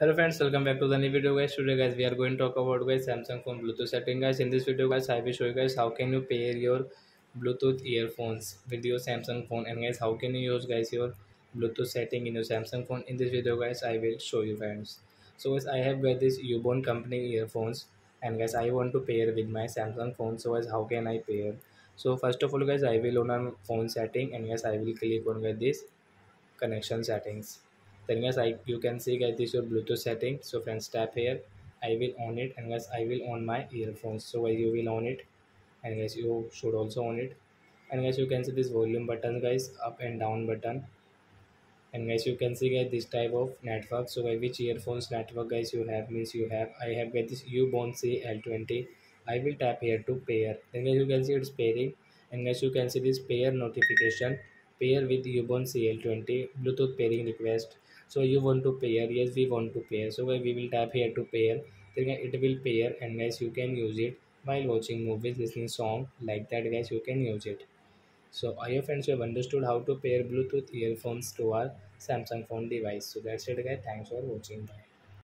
hello friends welcome back to the new video guys. Today guys we are going to talk about guys samsung phone bluetooth setting guys. In this video guys i will show you guys how can you pair your bluetooth earphones with your samsung phone and guys how can you use guys your bluetooth setting in your samsung phone. In this video guys i will show you friends. So guys i have got this ubon company earphones and guys i want to pair with my samsung phone. So guys how can i pair? So first of all guys i will on phone setting and guys i will click on guys this connection settings then guys I you can see guys this your Bluetooth setting. So friends tap here. I will on it. And guys I will on my earphones. So guys you will on it? And guys you should also on it. And guys you can see this volume button guys up and down button. And guys you can see guys this type of network. So guys which earphones network guys you have? Means you have i have got this ubonc l20 i will tap here to pair. Then guys you can see it's pairing. And guys you can see this pair notification. Pair with ubonc l20 bluetooth pairing request so you want to pair. Yes we want to pair. So we will tap here to pair. It will pair and guys you can use it while watching movies listening song like that guys you can use it. So i friends you have understood how to pair bluetooth earphones to our samsung phone device? So that's it guys. Thanks for watching. Bye